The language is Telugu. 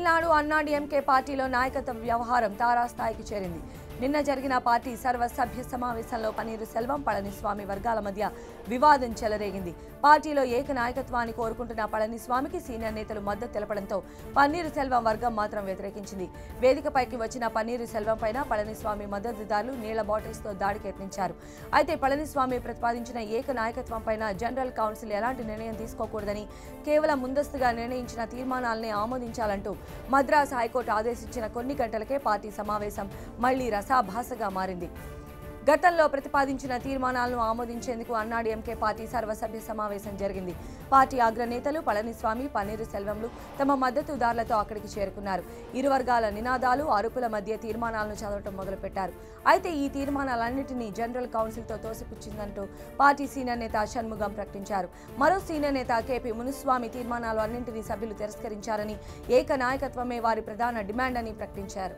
తమిళనాడు అన్నాడీఎంకే పార్టీలో నాయకత్వ వ్యవహారం తారాస్థాయికి చేరింది. నిన్న జరిగిన పార్టీ సర్వసభ్య సమావేశంలో పన్నీరు సెల్వం పళనిస్వామి వర్గాల మధ్య వివాదం చెలరేగింది. పార్టీలో ఏక నాయకత్వాన్ని కోరుకుంటున్న పళనిస్వామికి సీనియర్ నేతలు మద్దతు తెలపడంతో పన్నీరు సెల్వం వర్గం మాత్రం వ్యతిరేకించింది. వేదికపైకి వచ్చిన పన్నీరు సెల్వం పైన పళనిస్వామి మద్దతుదారులు నీళ్ళ బాటిల్స్తో దాడికి యత్నించారు. అయితే పళనిస్వామి ప్రతిపాదించిన ఏక నాయకత్వం పైన జనరల్ కౌన్సిల్ ఎలాంటి నిర్ణయం తీసుకోకూడదని కేవలం ముందస్తుగా నిర్ణయించిన తీర్మానాలనే ఆమోదించాలంటూ మద్రాసు హైకోర్టు ఆదేశించిన కొన్ని గంటలకే పార్టీ సమావేశం మళ్ళీ రసాభాసగా మారింది. గతంలో ప్రతిపాదించిన తీర్మానాలను ఆమోదించేందుకు అన్నాడీఎంకే పార్టీ సర్వసభ్య సమావేశం జరిగింది. పార్టీ అగ్రనేతలు పళనిస్వామి పన్నీరు సెల్వంలు తమ మద్దతుదారులతో అక్కడికి చేరుకున్నారు. ఇరు వర్గాల నినాదాలు అరుపుల మధ్య తీర్మానాలను చదవటం మొదలుపెట్టారు. అయితే ఈ తీర్మానాలన్నింటినీ జనరల్ కౌన్సిల్తో తోసిపుచ్చిందంటూ పార్టీ సీనియర్ నేత షణ్ముగం ప్రకటించారు. మరో సీనియర్ నేత కేపీ మునుస్వామి తీర్మానాలు అన్నింటినీ సభ్యులు తిరస్కరించారని ఏక నాయకత్వమే వారి ప్రధాన డిమాండ్ అని ప్రకటించారు.